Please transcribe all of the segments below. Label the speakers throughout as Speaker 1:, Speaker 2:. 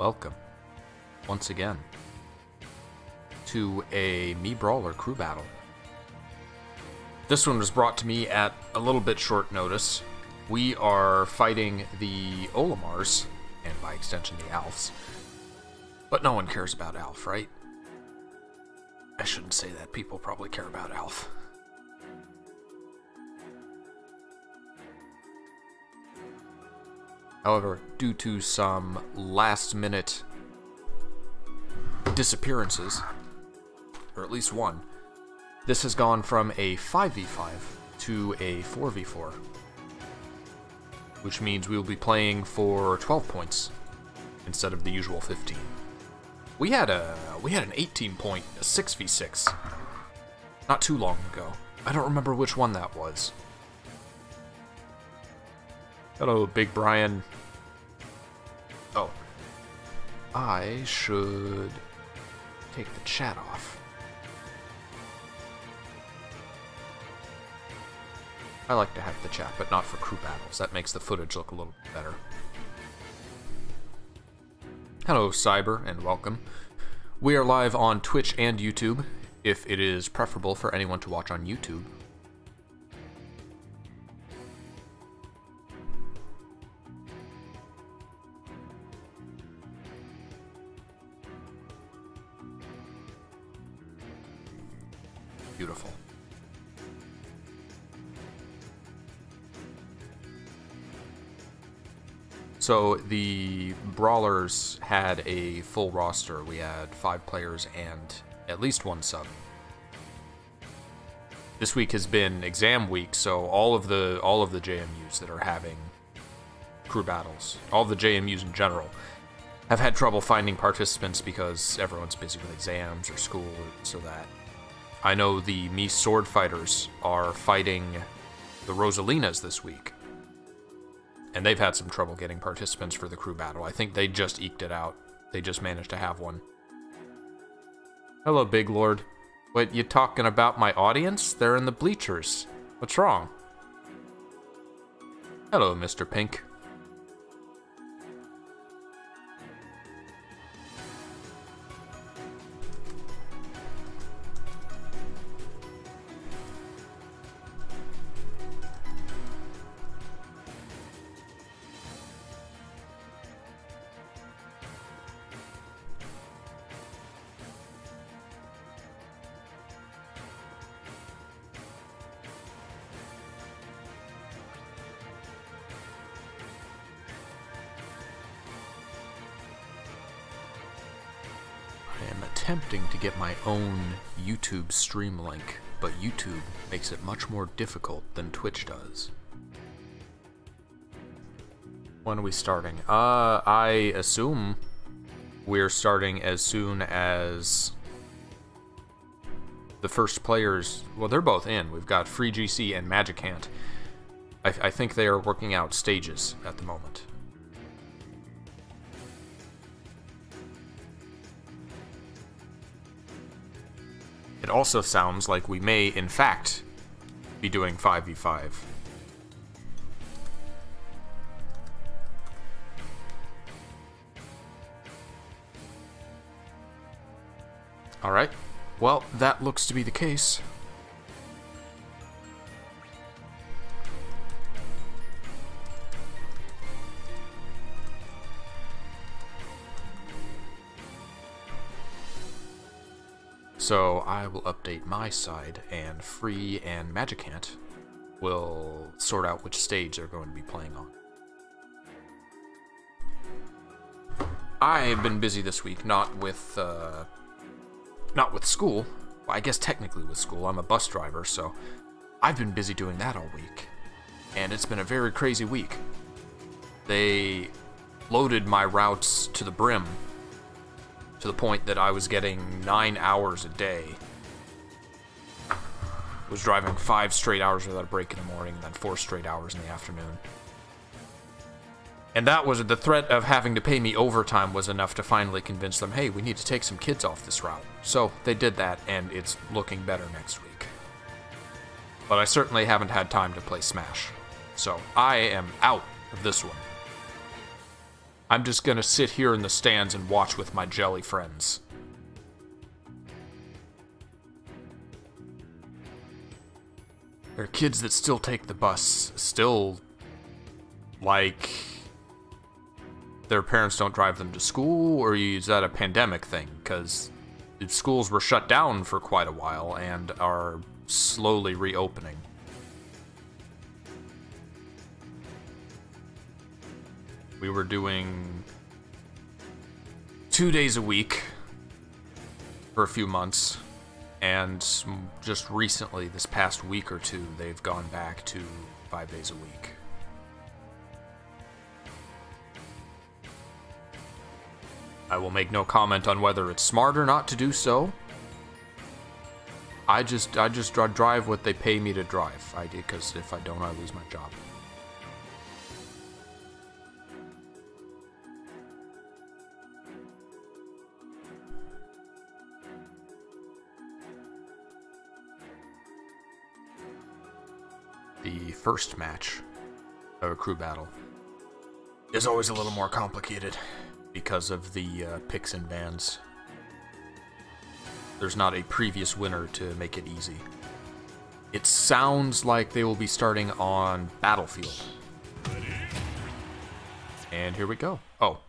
Speaker 1: welcome once again to a Mii Brawler crew battle. This one was brought to me at a little bit short notice. We are fighting the Olimars, and by extension the Alphs. But no one cares about Alph, right? I shouldn't say that. People probably care about Alph. However, due to some last minute disappearances, or at least one, this has gone from a 5v5 to a 4v4. Which means we will be playing for 12 points instead of the usual 15. We had a we had an 18 point 6v6 not too long ago. I don't remember which one that was. Hello, Big Brian. Oh. I should take the chat off. I like to have the chat, but not for crew battles. That makes the footage look a little better. Hello, Cyber, and welcome. We are live on Twitch and YouTube, if it is preferable for anyone to watch on YouTube. So the Brawlers had a full roster. We had five players and at least one sub. This week has been exam week, so all of the all of the JMUs that are having crew battles, all the JMUs in general, have had trouble finding participants because everyone's busy with exams or school, so that I know the Mii sword fighters are fighting the Rosalinas this week. And they've had some trouble getting participants for the crew battle. I think they just eked it out. They just managed to have one. Hello, Big Lord. What, you talking about my audience? They're in the bleachers. What's wrong? Hello, Mr. Pink. Own YouTube stream link, but YouTube makes it much more difficult than Twitch does. When are we starting? Uh, I assume we're starting as soon as the first players. Well, they're both in. We've got Free GC and Magicant. I, I think they are working out stages at the moment. It also sounds like we may, in fact, be doing 5v5. Alright. Well, that looks to be the case. So I will update my side, and Free and Magicant will sort out which stage they're going to be playing on. I have been busy this week, not with uh, not with school. Well, I guess technically with school. I'm a bus driver, so I've been busy doing that all week, and it's been a very crazy week. They loaded my routes to the brim to the point that I was getting nine hours a day. Was driving five straight hours without a break in the morning, and then four straight hours in the afternoon. And that was the threat of having to pay me overtime was enough to finally convince them, hey, we need to take some kids off this route. So they did that, and it's looking better next week. But I certainly haven't had time to play Smash. So I am out of this one. I'm just gonna sit here in the stands and watch with my jelly friends. There are kids that still take the bus, still like their parents don't drive them to school, or is that a pandemic thing? Because schools were shut down for quite a while and are slowly reopening. We were doing two days a week for a few months, and just recently, this past week or two, they've gone back to five days a week. I will make no comment on whether it's smart or not to do so. I just I just drive what they pay me to drive. I because if I don't, I lose my job. First match of a crew battle is always a little more complicated because of the uh, picks and bans. There's not a previous winner to make it easy. It sounds like they will be starting on Battlefield. And here we go. Oh.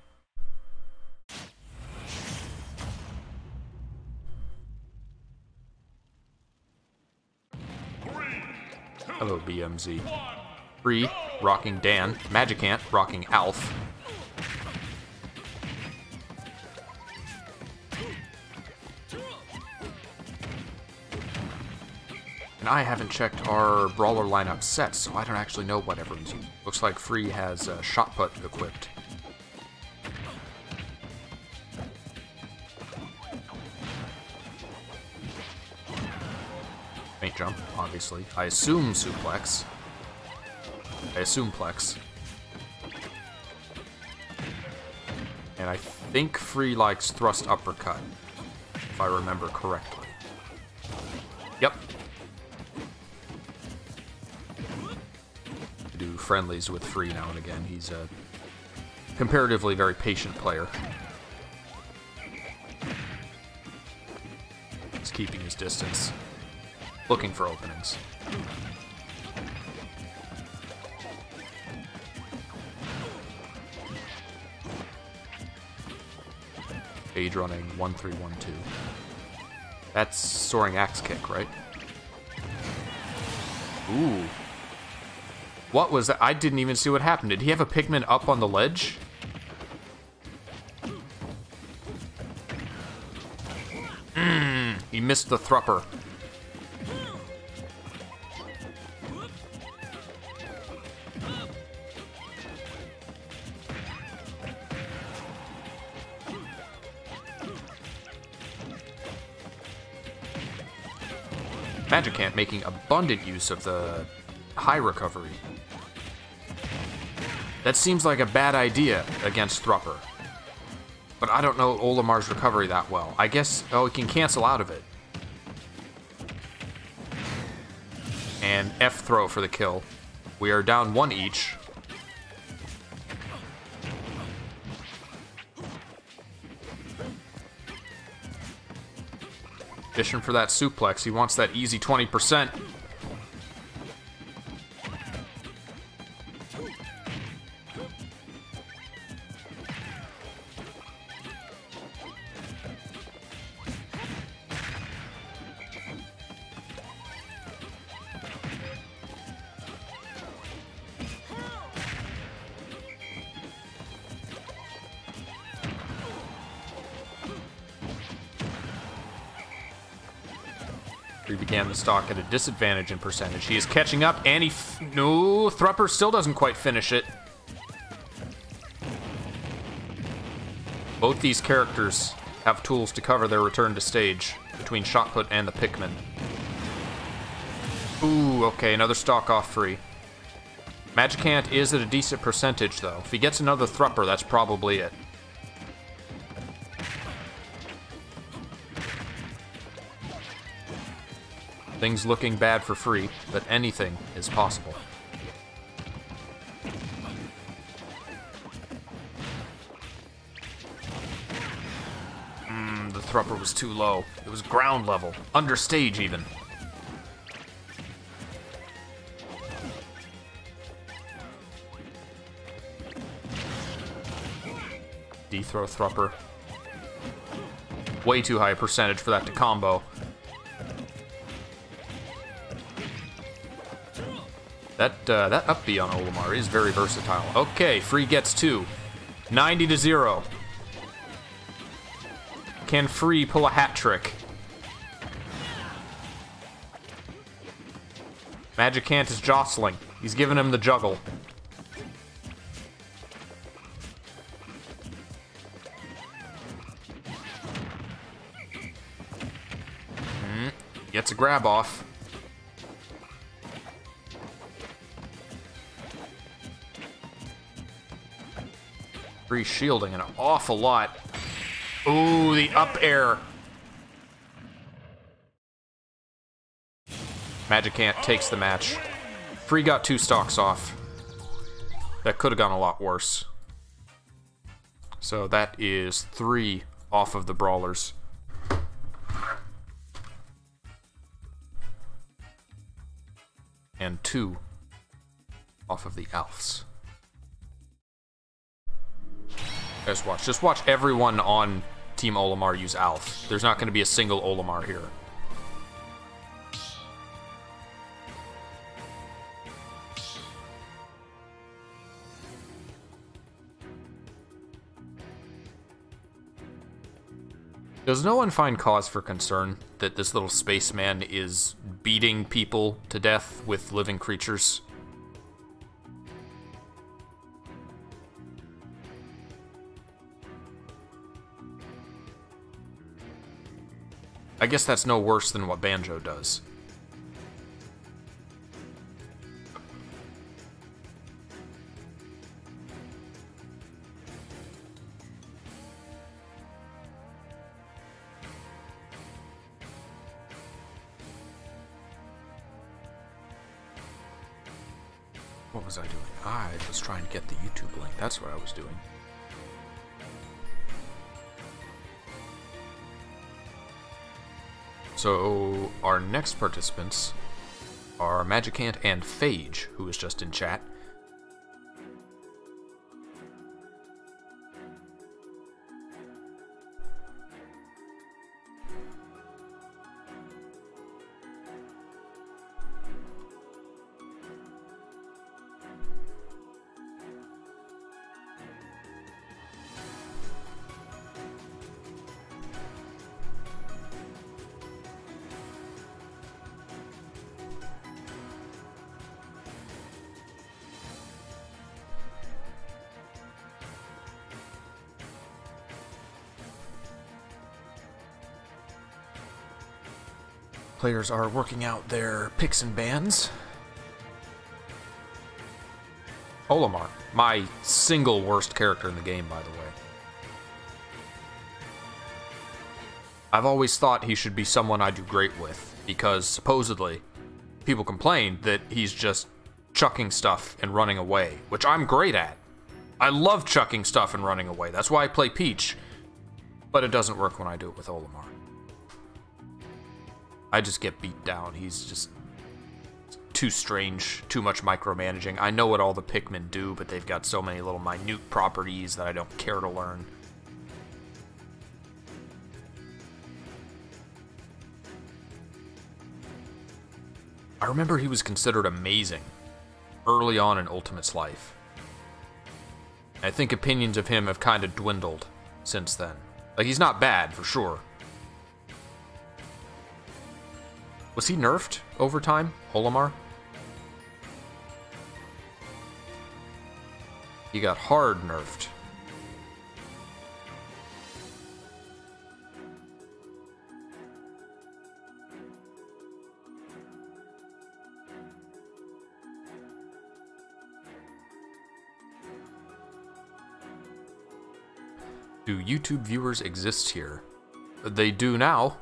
Speaker 1: Hello, BMZ. Free, rocking Dan. Magicant, rocking Alph. And I haven't checked our Brawler lineup set, so I don't actually know what everyone's using. Looks like Free has uh, Shot Put equipped. Obviously. I assume suplex. I assume plex. And I think Free likes thrust uppercut, if I remember correctly. Yep, I do friendlies with Free now and again. He's a comparatively very patient player. He's keeping his distance, looking for openings. Age running 1312. That's soaring axe kick, right? Ooh, what was that? I didn't even see what happened. Did he have a Pikmin up on the ledge? Mmm, he missed the Thrupper. Magicant making abundant use of the high recovery. That seems like a bad idea against Thrupper. But I don't know Olimar's recovery that well. I guess, oh, he can cancel out of it. And F throw for the kill. We are down one each. Fishing for that suplex. He wants that easy 20%. Began the stock at a disadvantage in percentage. He is catching up, and he... no, Thrupper still doesn't quite finish it. Both these characters have tools to cover their return to stage between Shot Put and the Pikmin. Ooh, okay, another stock off free. Magicant is at a decent percentage, though. If he gets another Thrupper, that's probably it. Things looking bad for free, but anything is possible. Hmm, the thrupper was too low. It was ground level, understage even. D-throw thrupper. Way too high a percentage for that to combo. That uh, that up B on Olimar is very versatile. Okay, Free gets two. 90 to 0. Can Free pull a hat trick? Magicant is jostling. He's giving him the juggle. Mm, gets a grab off. Free shielding an awful lot. Ooh, the up air. Magicant takes the match. Free got two stocks off. That could have gone a lot worse. So that is three off of the Brawlers. And two off of the Alphs. Just watch. Just watch everyone on Team Olimar use Alph. There's not going to be a single Olimar here. Does no one find cause for concern that this little spaceman is beating people to death with living creatures? I guess that's no worse than what Banjo does. What was I doing? I was trying to get the YouTube link. That's what I was doing. So our next participants are Magicant and Phage, who is just in chat. Players are working out their picks and bans. Olimar, my single worst character in the game, by the way. I've always thought he should be someone I do great with, because supposedly people complain that he's just chucking stuff and running away, which I'm great at. I love chucking stuff and running away. That's why I play Peach. But it doesn't work when I do it with Olimar. I just get beat down. He's just too strange, too much micromanaging. I know what all the Pikmin do, but they've got so many little minute properties that I don't care to learn. I remember he was considered amazing early on in Ultimate's life. I think opinions of him have kind of dwindled since then. Like, he's not bad, for sure. Was he nerfed over time, Olimar? He got hard nerfed. Do YouTube viewers exist here? They do now.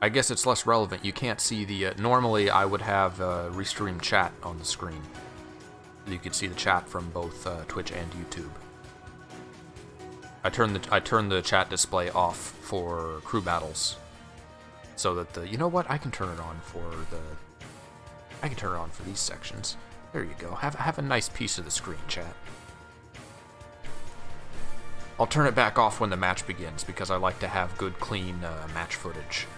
Speaker 1: I guess it's less relevant. You can't see the... Uh, normally, I would have uh, restream chat on the screen. You could see the chat from both uh, Twitch and YouTube. I turned the I turned the chat display off for crew battles, so that the you know what I can turn it on for the I can turn it on for these sections. There you go. Have have a nice piece of the screen, chat. I'll turn it back off when the match begins because I like to have good, clean uh, match footage.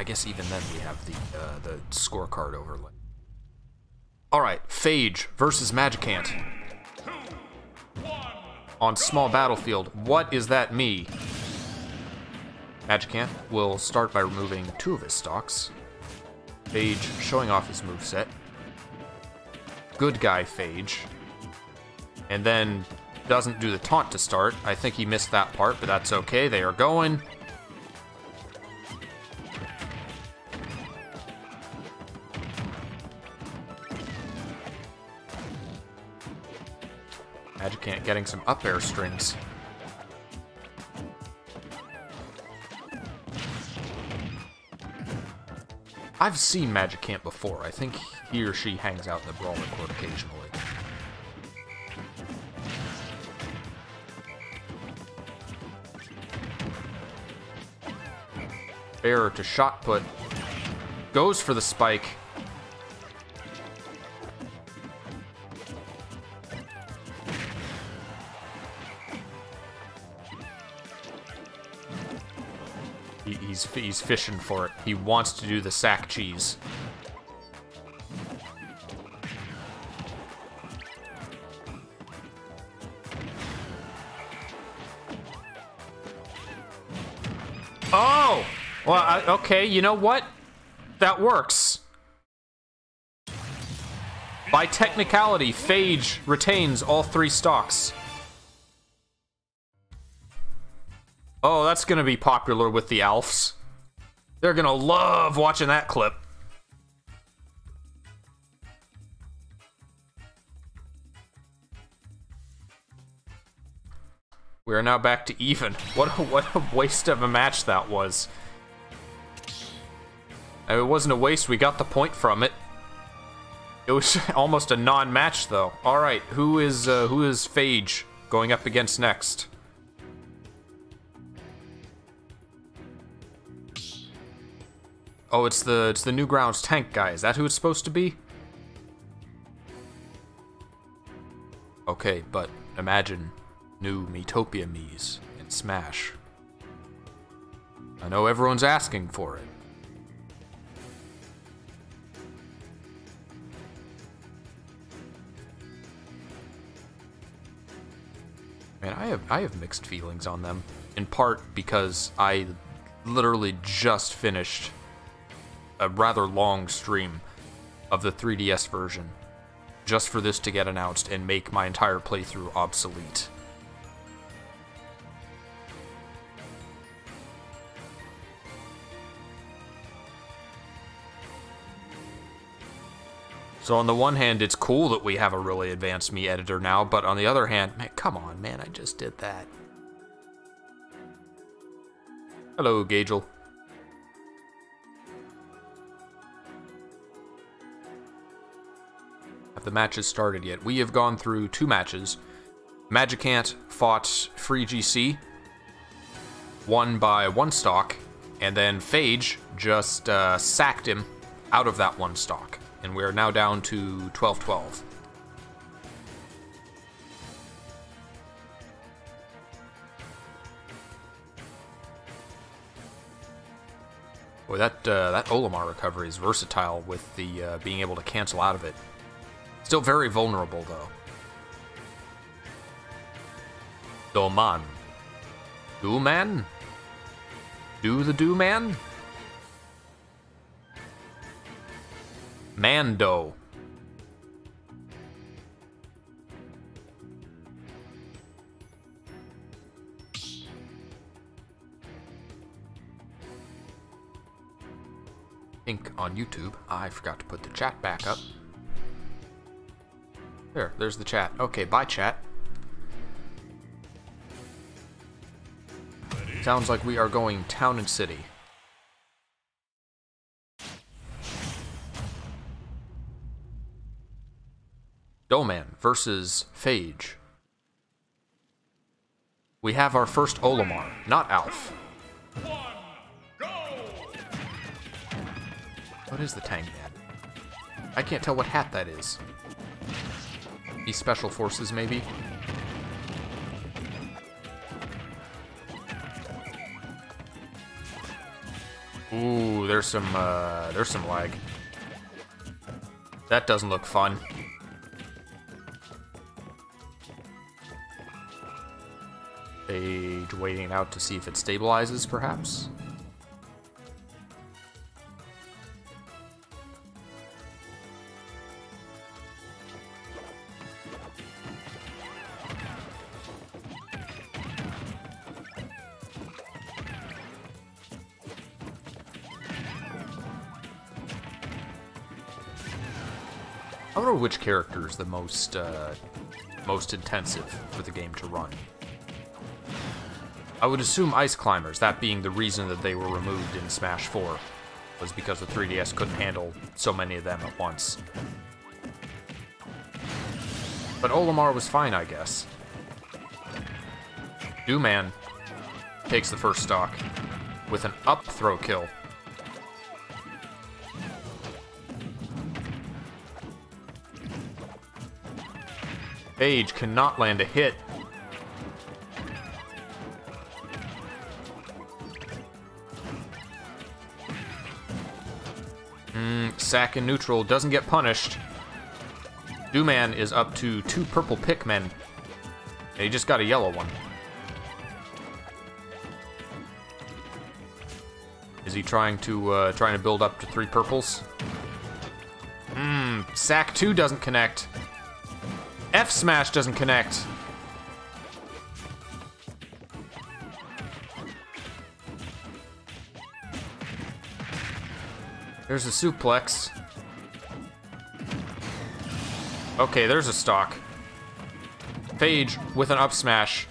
Speaker 1: I guess even then we have the uh, the scorecard overlay. All right, Phage versus Magicant on small battlefield. What is that Mii? Magicant will start by removing two of his stocks. Phage showing off his moveset. Good guy Phage. And then doesn't do the taunt to start. I think he missed that part, but that's okay. They are going. Magicant getting some up air strings. I've seen Magicant before. I think he or she hangs out in the Brawler Court occasionally. Error to shot put. Goes for the spike. He's he's fishing for it. He wants to do the sack cheese. Oh! Well, I, okay, you know what? That works. By technicality, Phage retains all three stocks. Oh, that's gonna be popular with the Alphs. They're gonna love watching that clip. We are now back to even. What a, what a waste of a match that was. It wasn't a waste, we got the point from it. It was almost a non-match though. Alright, who is uh, who is Phage going up against next? Oh, it's the it's the Newgrounds tank guy. Is that who it's supposed to be? Okay, but imagine new Miitopia Miis in Smash. I know everyone's asking for it. Man, I have I have mixed feelings on them. In part because I literally just finished a rather long stream of the 3DS version just for this to get announced and make my entire playthrough obsolete. So on the one hand, it's cool that we have a really advanced Mii editor now, but on the other hand, man, come on, man, I just did that. Hello, Gagel. The matches started yet? We have gone through two matches. Magicant fought Free GC, won by one stock, and then Phage just uh, sacked him out of that one stock. And we're now down to 12 12. Boy, that uh, that Olimar recovery is versatile with the uh, being able to cancel out of it. Still very vulnerable though. Doman. Do man? Do the do man? Mando. Ink on YouTube. I forgot to put the chat back up. There, there's the chat. Okay, bye chat. Sounds like we are going town and city. Doman versus Phage. We have our first Olimar, not Alph. What is the tank hat? I can't tell what hat that is. Special forces, maybe? Ooh, there's some, uh, there's some lag. That doesn't look fun. Phage waiting out to see if it stabilizes, perhaps? Which character is the most uh, most intensive for the game to run. I would assume Ice Climbers, that being the reason that they were removed in Smash 4, was because the 3DS couldn't handle so many of them at once. But Olimar was fine, I guess. Doman takes the first stock with an up throw kill. Phage cannot land a hit. Mm, Sack in neutral doesn't get punished. Doman is up to two purple Pikmin. And he just got a yellow one. Is he trying to uh, trying to build up to three purples? Mmm, Sack 2 doesn't connect. F smash doesn't connect. There's a suplex. Okay, there's a stock. Phage with an up smash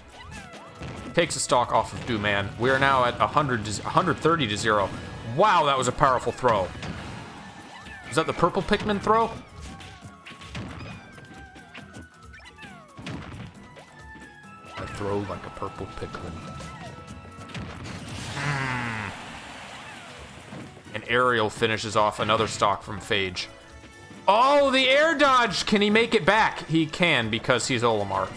Speaker 1: takes a stock off of Doman. We are now at 100 to, 130 to 0. Wow, that was a powerful throw. Is that the purple Pikmin throw? Like a purple Pikmin. Mm. And aerial finishes off another stock from Phage. Oh, the air dodge! Can he make it back? He can because he's Olimar.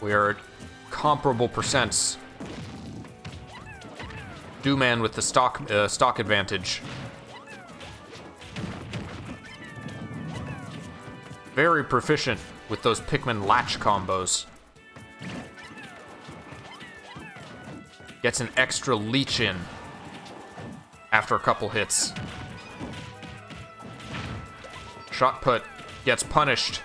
Speaker 1: We are at comparable percents. Doman with the stock uh, stock advantage. Very proficient with those Pikmin latch combos. Gets an extra leech in after a couple hits. Shot put gets punished.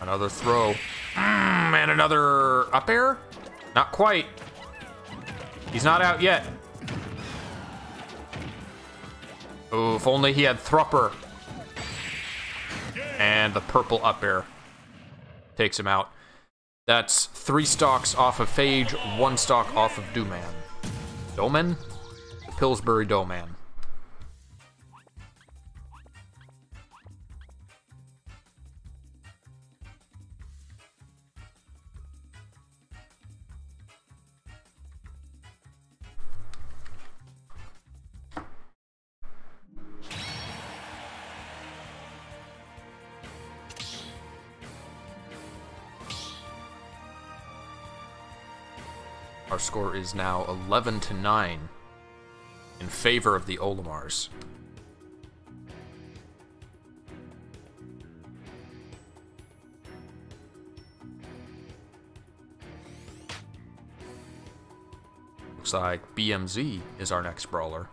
Speaker 1: Another throw. Mm, and another up air? Not quite. He's not out yet. Oh, if only he had Thrupper. And the purple up air takes him out. That's three stocks off of Phage, one stock off of Dooman. Doman? The Pillsbury Doman. Score is now 11 to 9 in favor of the Olimars. Looks like BMZ is our next brawler.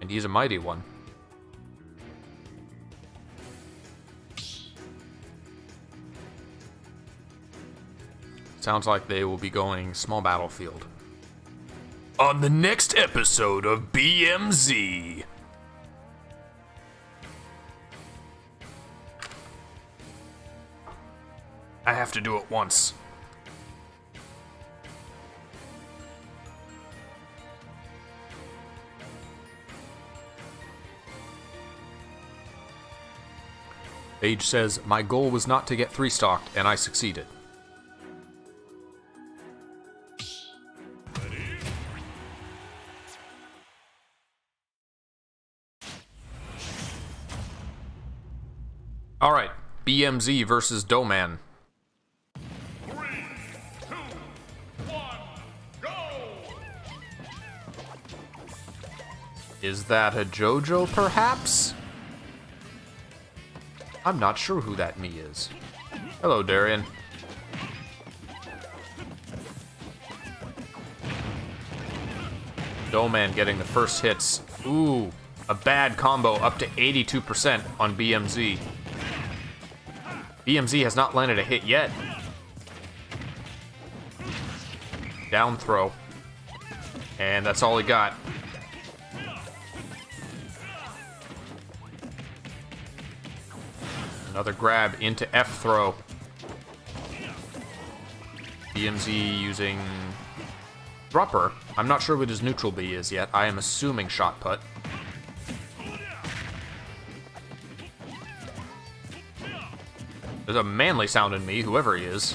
Speaker 1: And he's a mighty one. Sounds like they will be going small battlefield. On the next episode of BMZ. I have to do it once. Age says, My goal was not to get three stocked, and I succeeded. BMZ versus Doman. Is that a JoJo, perhaps? I'm not sure who that me is. Hello, Darian. Doman getting the first hits. Ooh, a bad combo up to 82% on BMZ. BMZ has not landed a hit yet. Down throw. And that's all he got. Another grab into F throw. BMZ using Thrupper. I'm not sure what his neutral B is yet. I am assuming shot put. There's a manly sound in me, whoever he is.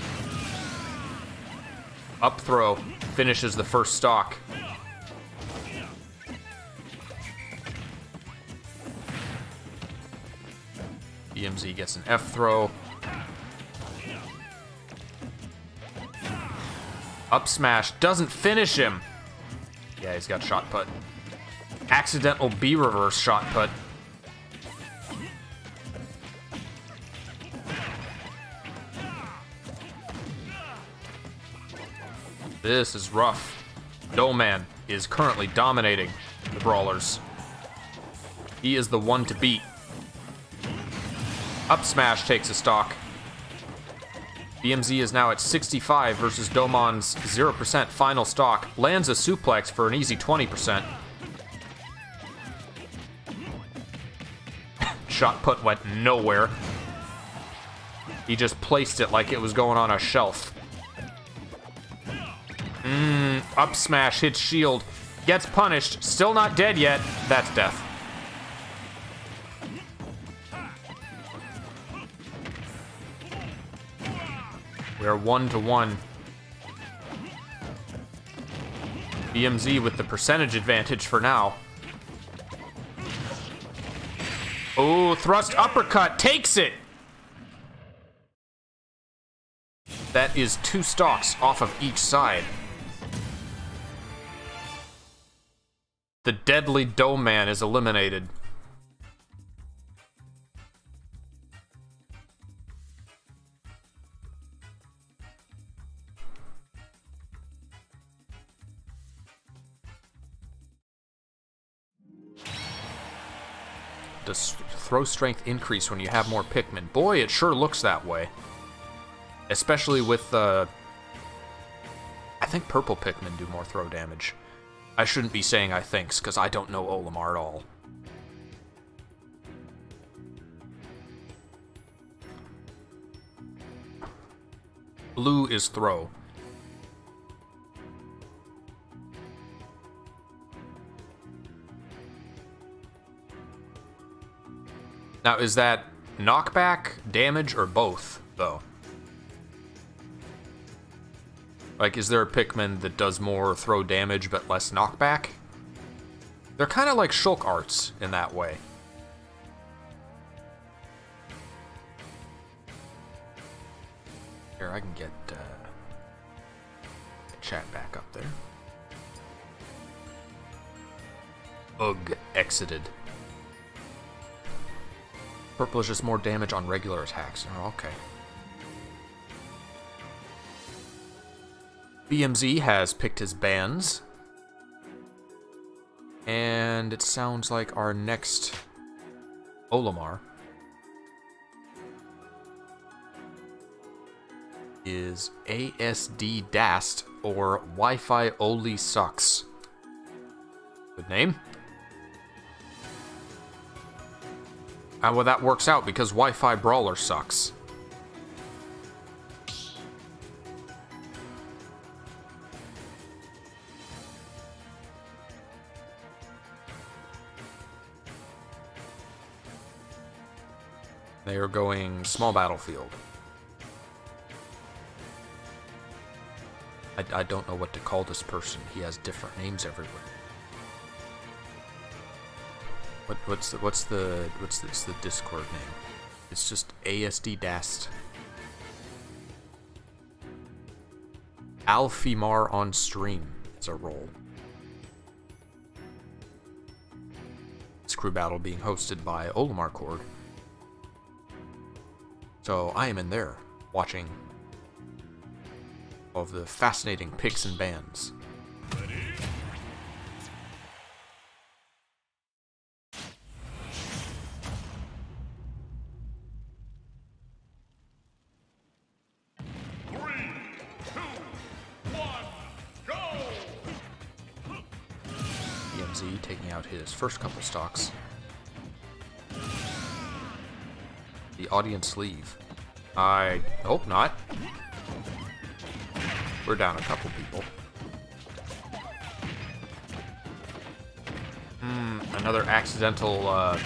Speaker 1: Up throw finishes the first stock. BMZ gets an F throw. Up smash doesn't finish him. Yeah, he's got shot put. Accidental B reverse shot put. This is rough. Doman is currently dominating the Brawlers. He is the one to beat. Up smash takes a stock. BMZ is now at 65 versus Doman's 0% final stock. Lands a suplex for an easy 20%. Shot put went nowhere. He just placed it like it was going on a shelf. Up smash hits shield. Gets punished. Still not dead yet. That's death. We are one to one. BMZ with the percentage advantage for now. Oh, thrust uppercut takes it. That is two stocks off of each side. The deadly Dough Man is eliminated. Does throw strength increase when you have more Pikmin? Boy, it sure looks that way. Especially with, uh... I think purple Pikmin do more throw damage. I shouldn't be saying I thinks, because I don't know Olimar at all. Blue is throw. Now, is that knockback, damage, or both, though? Like, is there a Pikmin that does more throw damage but less knockback? They're kind of like Shulk arts in that way. Here, I can get uh, chat back up there. Ugh, exited. Purple is just more damage on regular attacks. Oh, okay. BMZ has picked his bands. And it sounds like our next Olimar. is Asddast or Wi Fi Only Sucks. Good name. Uh, well, that works out because Wi Fi Brawler sucks. They are going small battlefield. I, I don't know what to call this person. He has different names everywhere. What what's the what's the what's the, the Discord name? It's just Asddast. Alfimar on stream is a role. Screw battle being hosted by Olimar Cord. So I am in there watching of the fascinating picks and bans. Taking out his first couple stocks. The audience leave. I hope not. We're down a couple people. Hmm, another accidental, uh,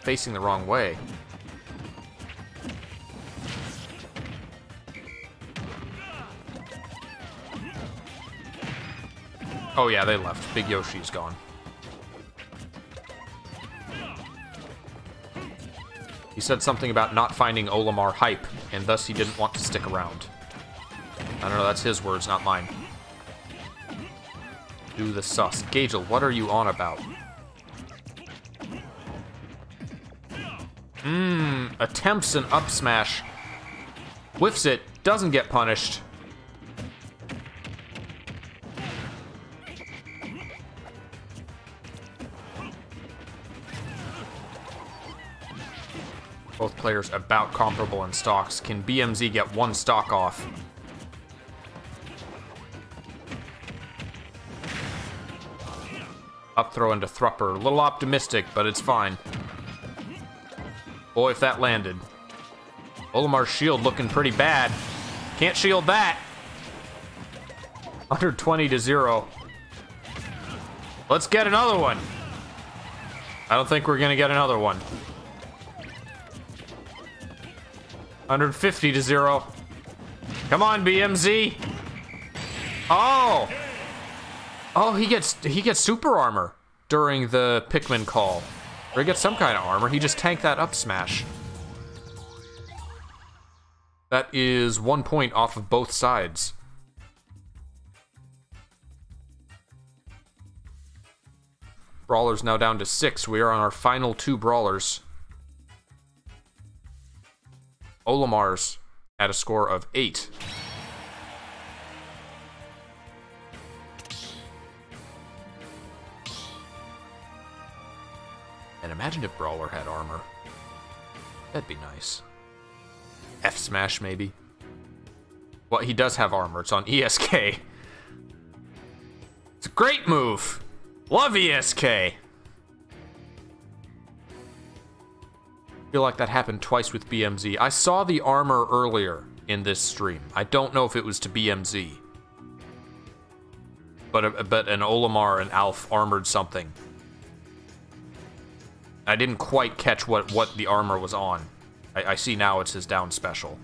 Speaker 1: facing the wrong way. Oh yeah, they left. Big Yoshi's gone. Said something about not finding Olimar hype, and thus he didn't want to stick around. I don't know, that's his words, not mine. Do the sus. Gagel, what are you on about? Mmm, attempts an up smash. Whiffs it, doesn't get punished. Both players about comparable in stocks. Can BMZ get one stock off? Up throw into Thrupper. A little optimistic, but it's fine. Boy, if that landed. Olimar's shield looking pretty bad. Can't shield that. 120 to 0. Let's get another one. I don't think we're going to get another one. 150 to 0. Come on, BMZ. Oh. Oh, he gets he gets super armor during the Pikmin call. Or he gets some kind of armor. He just tanked that up smash. That is one point off of both sides. Brawlers now down to six. We are on our final two brawlers. Olimar's at a score of eight. And imagine if Brawler had armor. That'd be nice. F Smash, maybe? Well, he does have armor. It's on ESK. It's a great move. Love ESK. Feel like that happened twice with BMZ. I saw the armor earlier in this stream. I don't know if it was to BMZ. But, a, but an Olimar and Alph armored something. I didn't quite catch what, what the armor was on. I, I see now it's his down special.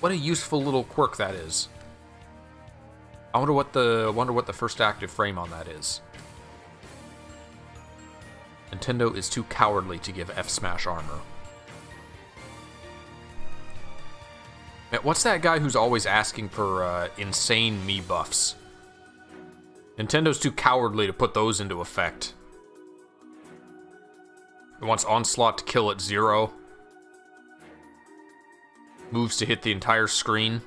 Speaker 1: What a useful little quirk that is. I wonder what the wonder what the first active frame on that is. Nintendo is too cowardly to give F Smash armor. What's that guy who's always asking for uh, insane Mii buffs? Nintendo's too cowardly to put those into effect. It wants Onslaught to kill at zero. Moves to hit the entire screen.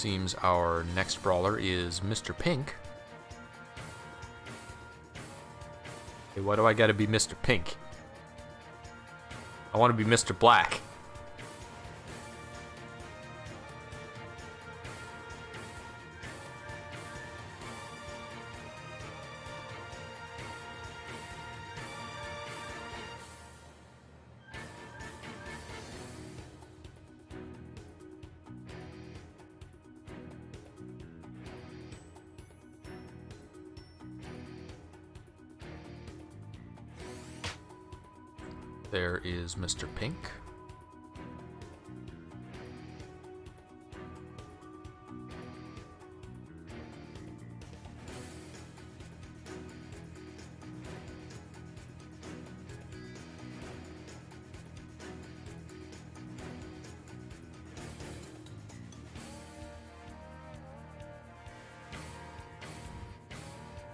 Speaker 1: Seems our next brawler is Mr. Pink. Hey, why do I gotta be Mr. Pink? I want to be Mr. Black. Is Mr. Pink.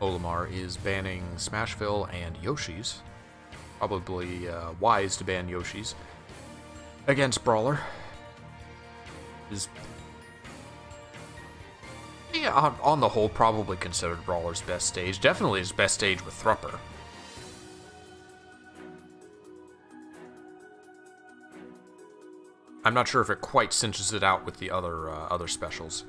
Speaker 1: Olimar is banning Smashville and Yoshi's. Probably uh, wise to ban Yoshi's against Brawler. Is yeah, on, on the whole, probably considered Brawler's best stage. Definitely his best stage with Thrupper. I'm not sure if it quite cinches it out with the other uh, other specials.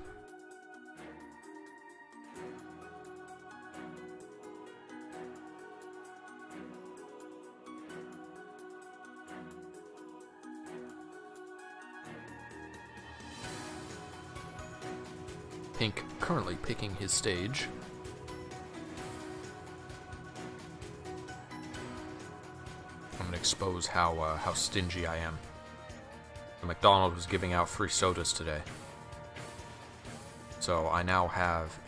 Speaker 1: Currently picking his stage. I'm gonna expose how uh, how stingy I am. The McDonald's was giving out free sodas today, so I now have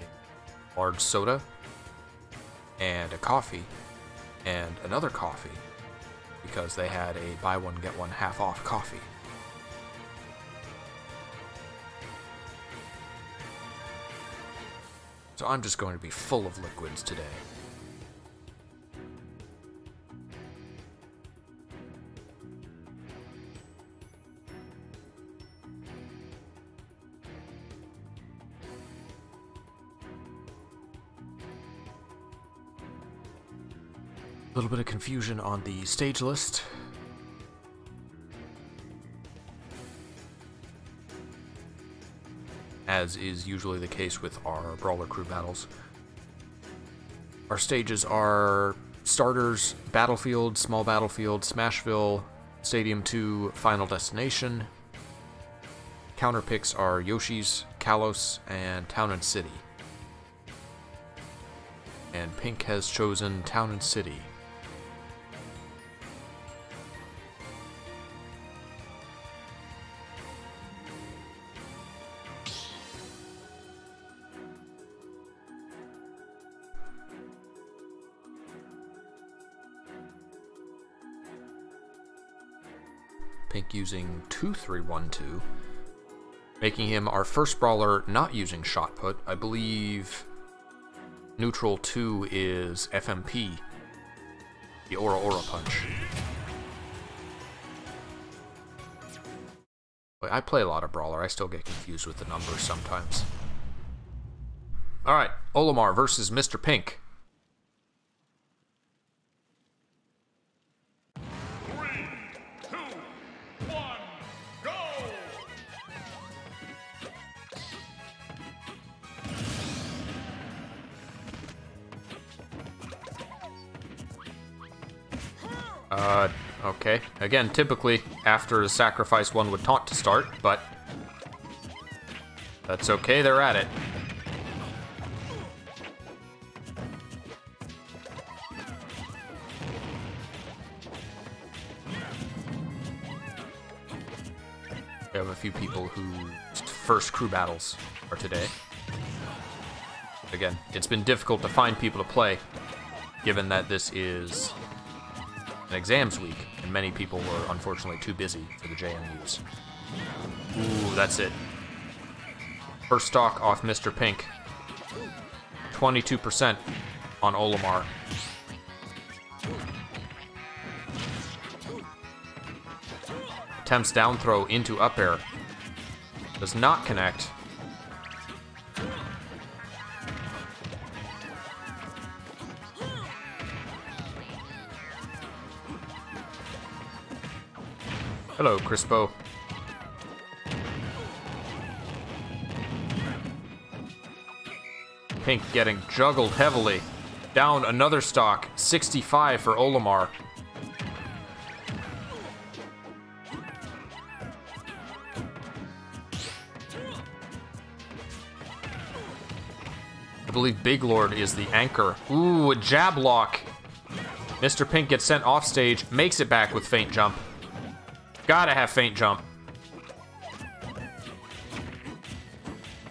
Speaker 1: a large soda and a coffee and another coffee because they had a buy one get one half off coffee. So I'm just going to be full of liquids today. A little bit of confusion on the stage list. As is usually the case with our Brawler Crew battles. Our stages are Starters, Battlefield, Small Battlefield, Smashville, Stadium 2, Final Destination. Counter picks are Yoshi's, Kalos, and Town and City. And Pink has chosen Town and City. Using 2312, making him our first brawler not using shot put. I believe neutral 2 is FMP, the Aura Aura Punch. I play a lot of Brawler, I still get confused with the numbers sometimes. Alright, Olimar versus Mr. Pink. Again, typically, after a sacrifice, one would taunt to start, but... That's okay, they're at it. We have a few people whose first crew battles are today. Again, it's been difficult to find people to play, given that this is an exams week, many people were unfortunately too busy for the JMUs. Ooh, that's it. First stock off Mr. Pink. 22% on Olimar. Attempts down throw into up air. Does not connect. Hello, Crispo. Pink getting juggled heavily. Down another stock. 65 for Olimar. I believe Big Lord is the anchor. Ooh, a jab lock. Mr. Pink gets sent off stage, makes it back with feint jump. Gotta have feint jump.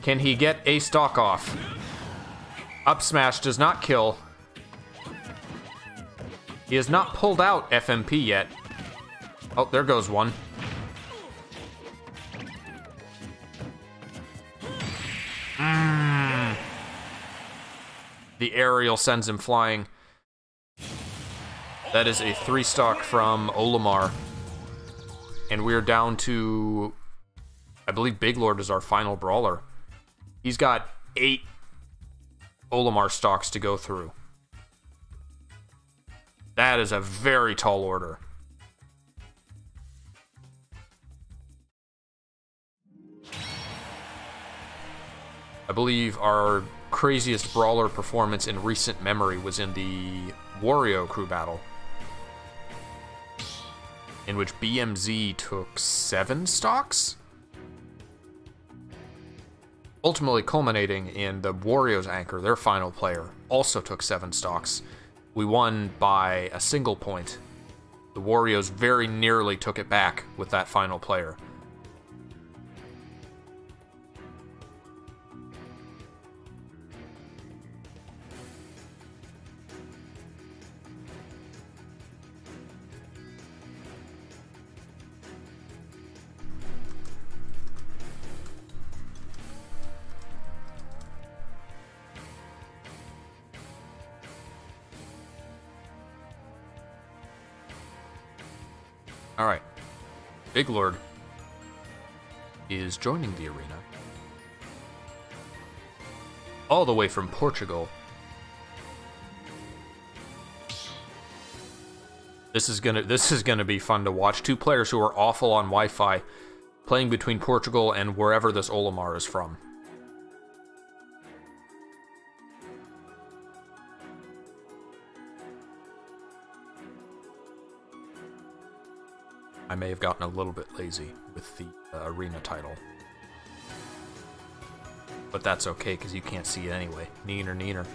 Speaker 1: Can he get a stock off? Up smash does not kill. He has not pulled out FMP yet. Oh, there goes one. Mm. The aerial sends him flying. That is a three stock from Olimar. And we're down to, I believe Big Lord is our final brawler. He's got eight Olimar stocks to go through. That is a very tall order. I believe our craziest brawler performance in recent memory was in the Wario crew battle, in which BMZ took seven stocks? Ultimately culminating in the Wario's anchor, their final player, also took seven stocks. We won by a single point. The Warios very nearly took it back with that final player. Alright. Big Lord is joining the arena. All the way from Portugal. This is gonna this is gonna be fun to watch. Two players who are awful on Wi-Fi playing between Portugal and wherever this Olimar is from. May have gotten a little bit lazy with the uh, arena title. But that's okay, because you can't see it anyway. Neener, neener.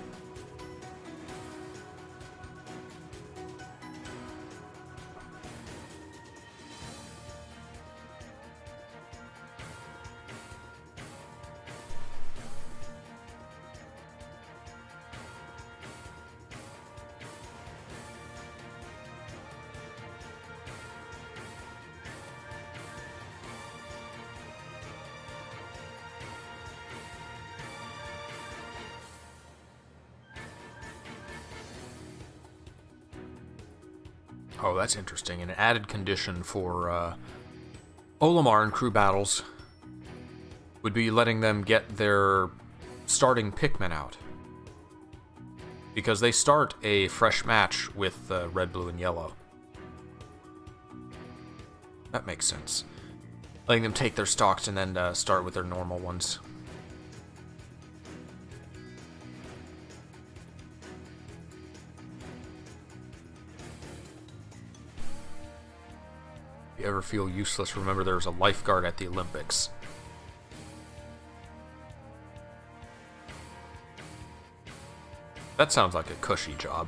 Speaker 1: That's interesting. An added condition for uh, Olimar and crew battles would be letting them get their starting Pikmin out. Because they start a fresh match with uh, red, blue, and yellow. That makes sense. Letting them take their stocks and then uh, start with their normal ones. Feel useless, remember there was a lifeguard at the Olympics. That sounds like a cushy job.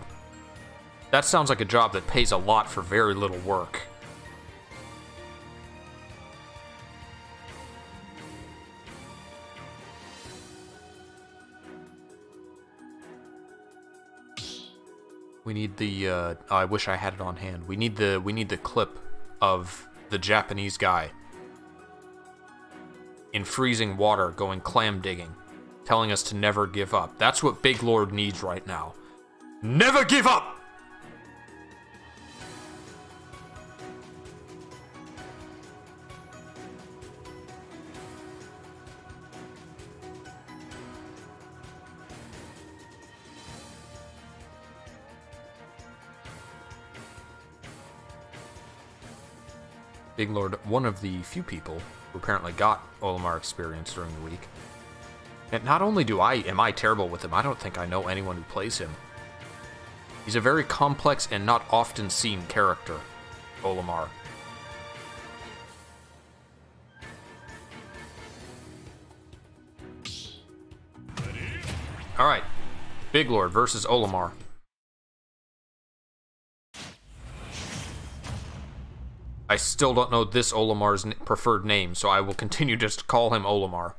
Speaker 1: That sounds like a job that pays a lot for very little work. We need the. Uh, I wish I had it on hand. We need the. We need the clip of the Japanese guy in freezing water going clam digging, telling us to never give up. That's what Big Lord needs right now. Never give up! Lord, one of the few people who apparently got Olimar experience during the week. And not only do I am I terrible with him, I don't think I know anyone who plays him. He's a very complex and not often seen character, Olimar. All right, Big Lord versus Olimar. Still don't know this Olimar's preferred name, so I will continue just to call him Olimar.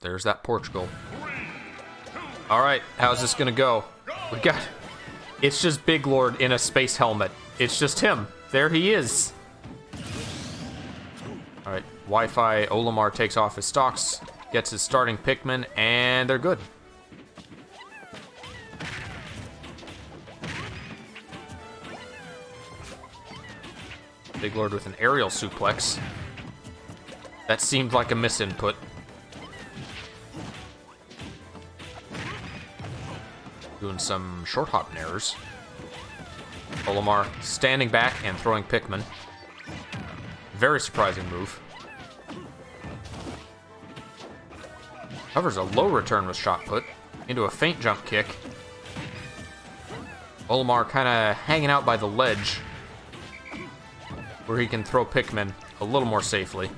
Speaker 1: There's that Portugal. All right, how's this gonna go? We got. It's just Big Lord in a space helmet. It's just him. There he is. All right, Wi-Fi. Olimar takes off his stocks, gets his starting Pikmin, and they're good. Big Lord with an aerial suplex. That seemed like a misinput. Doing some short hop nairs. Olimar standing back and throwing Pikmin. Very surprising move. Covers a low return with shot put into a feint jump kick. Olimar kind of hanging out by the ledge where he can throw Pikmin a little more safely.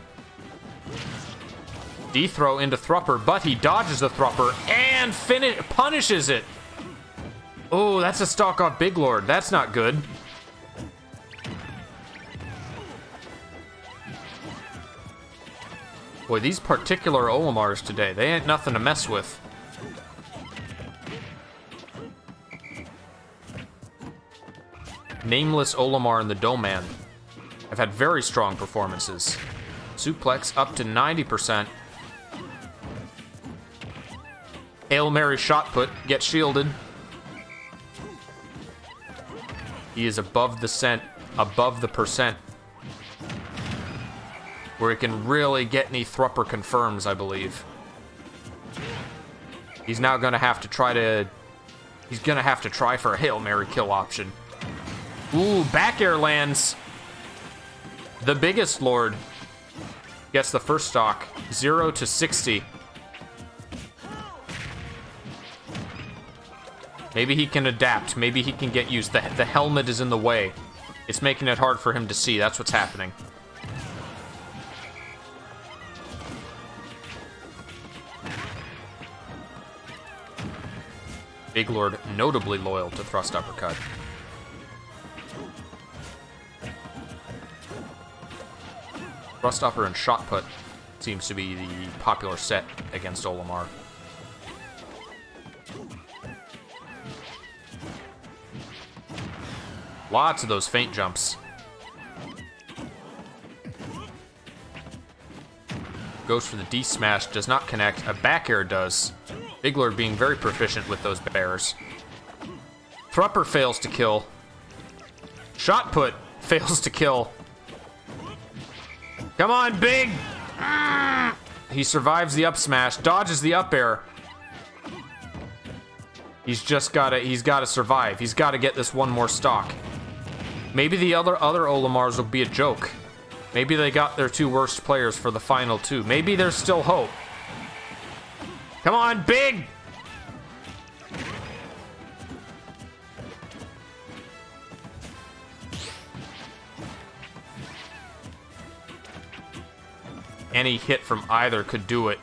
Speaker 1: D throw into Thrupper, but he dodges the Thrupper and finish punishes it. Oh, that's a stock off Big Lord. That's not good. Boy, these particular Olimars today, they ain't nothing to mess with. Nameless Olimar and the Doman have had very strong performances. Suplex up to 90%. Hail Mary shot put, gets shielded. He is above the cent, above the percent. Where he can really get any Thrupper confirms, I believe. He's now gonna have to try to... He's gonna have to try for a Hail Mary kill option. Ooh, back air lands. The biggest lord gets the first stock. 0 to 60. Maybe he can adapt. Maybe he can get used. The, the helmet is in the way. It's making it hard for him to see. That's what's happening. Big Lord notably loyal to thrust uppercut. Thrust upper and shot put seems to be the popular set against Olimar. Lots of those feint jumps. Goes for the D smash, does not connect. A back air does. Big Lord being very proficient with those bairs. Thrupper fails to kill. Shot put fails to kill. Come on, Big! He survives the up smash, dodges the up air. He's just gotta he's gotta survive. He's gotta get this one more stock. Maybe the other other Olimars will be a joke. Maybe they got their two worst players for the final two. Maybe there's still hope. Come on, big! Any hit from either could do it.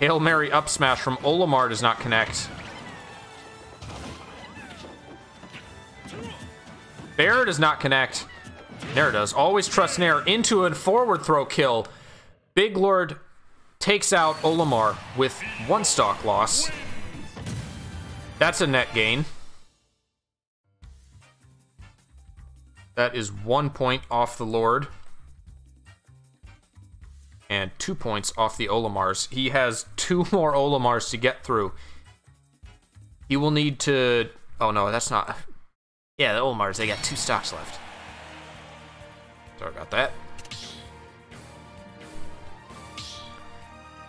Speaker 1: Hail Mary up smash from Olimar does not connect. Bair does not connect. Nair does. Always trust Nair into a forward throw kill. Big Lord takes out Olimar with one stock loss. That's a net gain. That is one point off the Lord. And two points off the Olimars. He has two more Olimars to get through. He will need to... Oh no, that's not... Yeah, the Olimars, they got two stocks left. Sorry about that.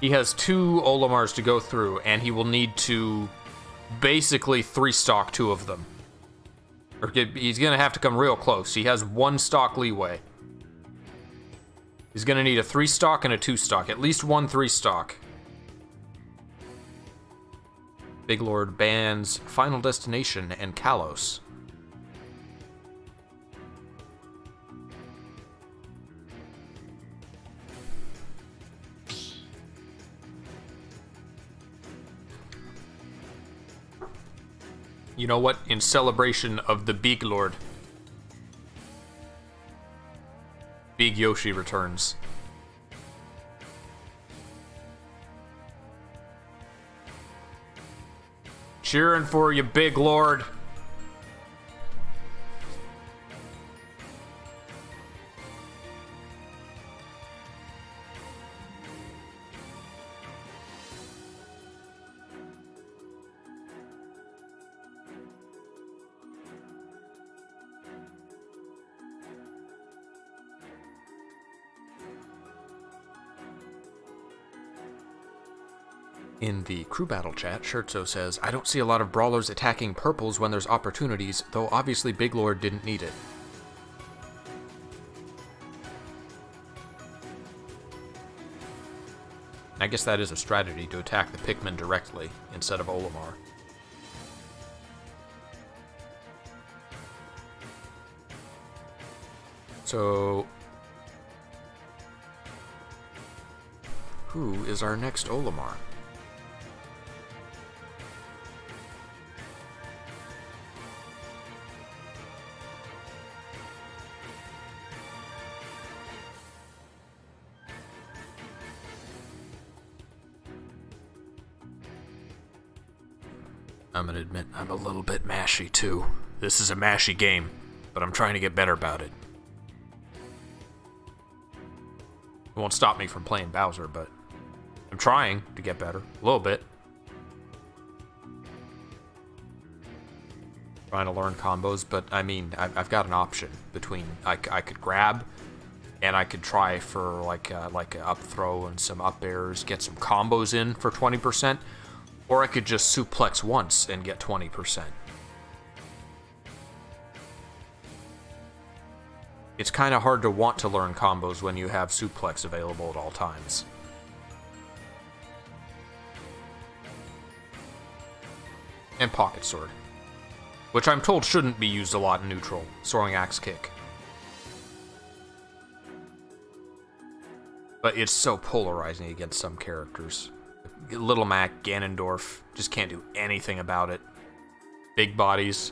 Speaker 1: He has two Olimars to go through, and he will need to basically three stock two of them. Or he's gonna have to come real close. He has one stock leeway. He's gonna need a three stock and a two stock, at least one three stock. Big Lord bans Final Destination and Kalos. You know what? In celebration of the Big Lord, Big Yoshi returns. Cheering for you, Big Lord. In the crew battle chat, Scherzo says, I don't see a lot of brawlers attacking purples when there's opportunities, though obviously Big Lord didn't need it. I guess that is a strategy to attack the Pikmin directly instead of Olimar. So, who is our next Olimar? Mashy too. This is a mashy game, but I'm trying to get better about it. It won't stop me from playing Bowser, but I'm trying to get better. A little bit. Trying to learn combos, but I mean, I've, got an option between I could grab and I could try for like a, like a up throw and some up airs, get some combos in for 20%, or I could just suplex once and get 20%. It's kind of hard to want to learn combos when you have suplex available at all times. And pocket sword. Which I'm told shouldn't be used a lot in neutral, soaring axe kick. But it's so polarizing against some characters. Little Mac, Ganondorf, just can't do anything about it. Big bodies.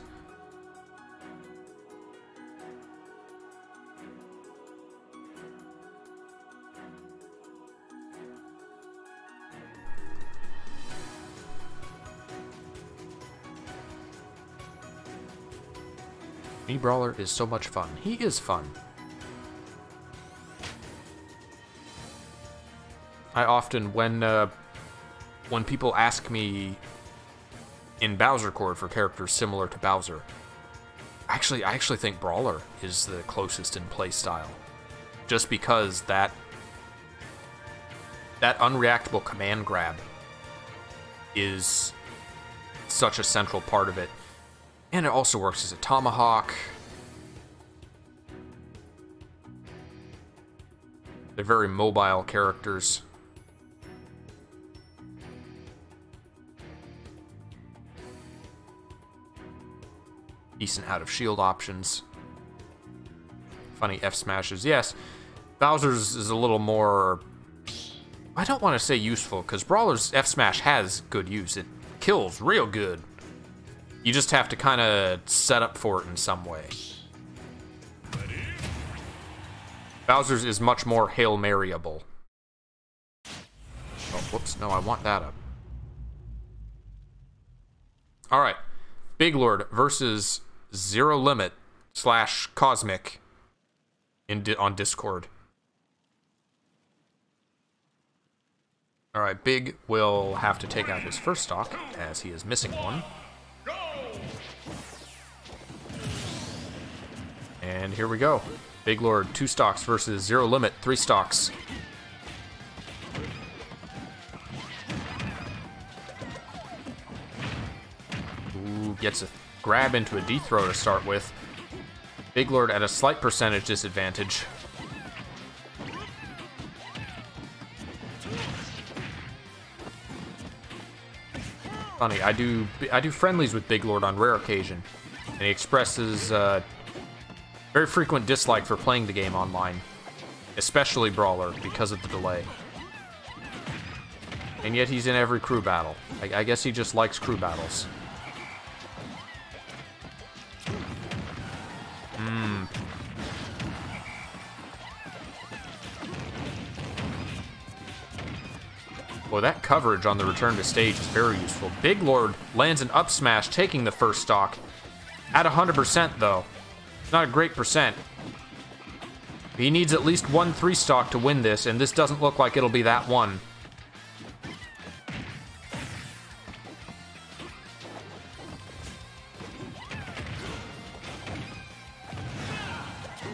Speaker 1: Mii Brawler is so much fun. He is fun. I often, when uh, when people ask me in Bowser Chord for characters similar to Bowser, actually, I actually think Brawler is the closest in play style, just because that that unreactable command grab is such a central part of it, and it also works as a tomahawk. They're very mobile characters. decent out of shield options. Funny F smashes. Yes, Bowser's is a little more. I don't want to say useful because Brawler's F smash has good use. It kills real good. You just have to kind of set up for it in some way. Bowser's is much more Hail Maryable. Oh, whoops. No, I want that up. All right. Big Lord versus Zero Limit slash Cosmic in di- on Discord. All right, Big will have to take out his first stock as he is missing one. And here we go. Big Lord, two stocks versus Zero Limit, three stocks. Ooh, gets a grab into a D-throw to start with. Big Lord at a slight percentage disadvantage. Funny, I do I do friendlies with Big Lord on rare occasion, and he expresses uh, very frequent dislike for playing the game online, especially Brawler because of the delay. And yet he's in every crew battle. I, I guess he just likes crew battles. Hmm. Well, that coverage on the return to stage is very useful. Big Lord lands an up smash, taking the first stock. At 100%, though. Not a great percent. He needs at least one three stock to win this, and this doesn't look like it'll be that one.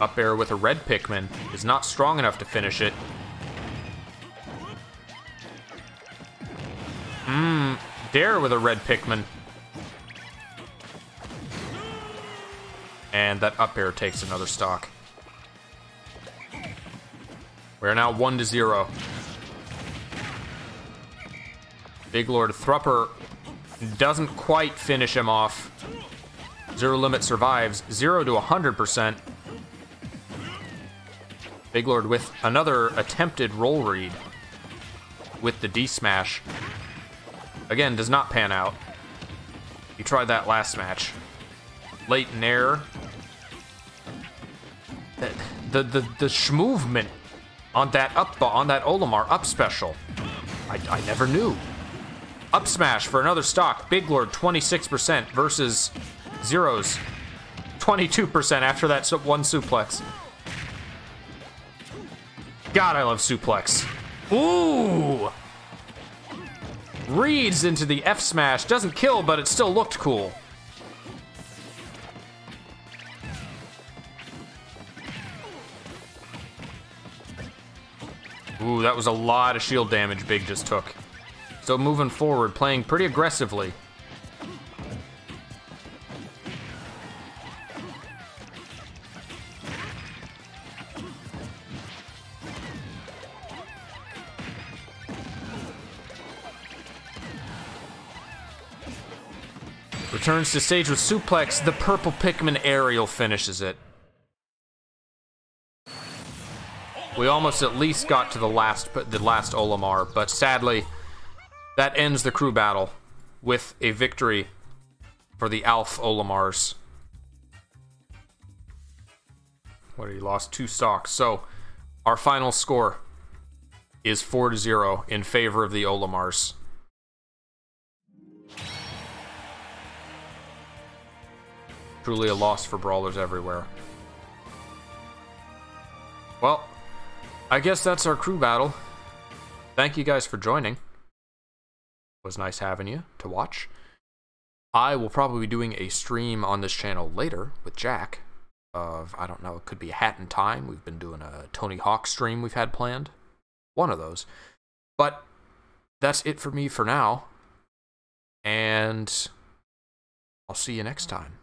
Speaker 1: Up air with a red Pikmin is not strong enough to finish it. Mmm, dair with a red Pikmin. And that up air takes another stock. We're now 1 to 0. Big Lord Thrupper doesn't quite finish him off. Zero Limit survives. 0 to 100%. Big Lord with another attempted roll read with the D smash. Again, does not pan out. He tried that last match. Late in air. The the the, schmovement on that up on that Olimar up special. I, I never knew. Up smash for another stock. Big Lord 26% versus Zeros 22% after that one suplex. God, I love suplex. Ooh! Reads into the F smash. Doesn't kill, but it still looked cool. Ooh, that was a lot of shield damage Big just took. So moving forward, playing pretty aggressively. Returns to stage with suplex. The purple Pikmin aerial finishes it. We almost at least got to the last the last Olimar, but sadly, that ends the crew battle with a victory for the Alph Olimars. What he lost two stocks. So our final score is four to zero in favor of the Olimars. Truly a loss for brawlers everywhere. Well, I guess that's our crew battle. Thank you guys for joining. It was nice having you to watch. I will probably be doing a stream on this channel later with Jack of, I don't know, it could be Hat in Time. We've been doing a Tony Hawk stream we've had planned. One of those. But that's it for me for now. And I'll see you next time.